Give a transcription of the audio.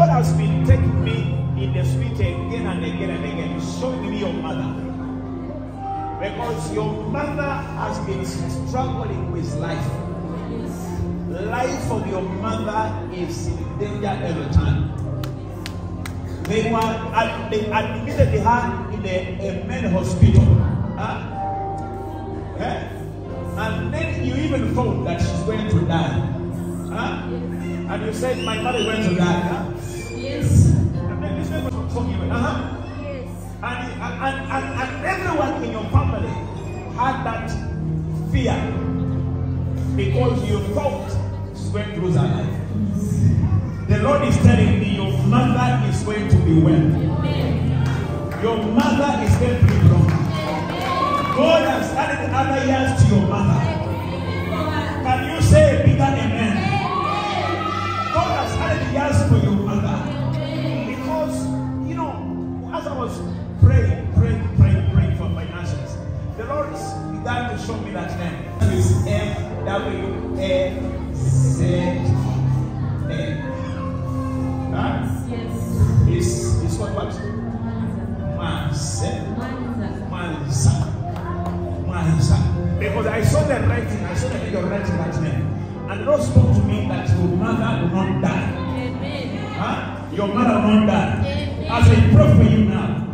Lord has been taking me in the spirit again and again and again, showing me your mother. Because your mother has been struggling with life. Life of your mother is in danger every time. They were they admitted her in a, a men's hospital. Huh? Eh? And then you even thought that she's going to die. And you said, My mother went to die. Huh? Yes. And then this man was forgiven. Uh-huh. Yes. And, and, and, and everyone in your family had that fear because you thought she's going to lose her life. The Lord is telling me your mother is going to be well. Your mother is going to be strong. God has added other years to Huh? Yes. Is is what what? Manse. Mansa. Mansa. Because I saw the writing, I saw the video writing that name. And the Lord spoke to me that your mother will not die. Amen. Huh? Your mother will not die. Amen. As I pray for you now,